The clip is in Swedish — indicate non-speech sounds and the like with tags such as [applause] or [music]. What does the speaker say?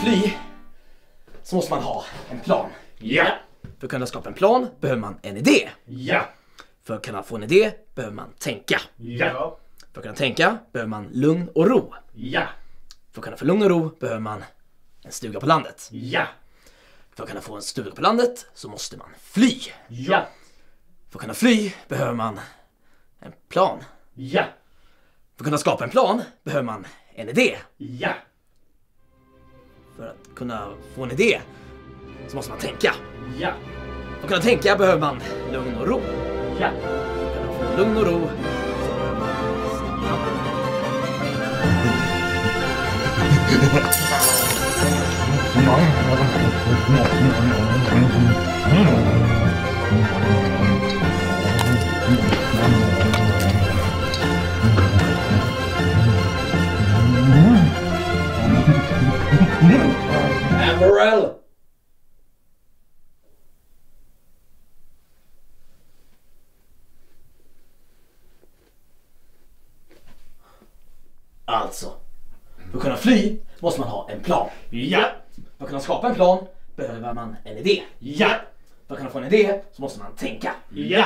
fly så måste man ha en plan. Ja. För att kunna skapa en plan behöver man en idé. Ja. För att kunna få en idé behöver man tänka. Ja. För att kunna tänka behöver man lugn och ro. Ja. För att kunna få lugn och ro behöver man en stuga på landet. Ja. För att kunna få en stuga på landet så måste man fly. Ja. För att kunna fly behöver man en plan. Ja. För att kunna skapa en plan behöver man en idé. Ja. För att kunna få en idé så måste man tänka. Ja. För att kunna tänka behöver man lugn och ro. Ja. För att kunna få lugn och ro så behöver man skriva. [laughs] [laughs] Amarell. Alltså, för att kunna fly måste man ha en plan. Ja. För att kunna skapa en plan behöver man en idé. Ja. För att kunna få en idé så måste man tänka. Ja.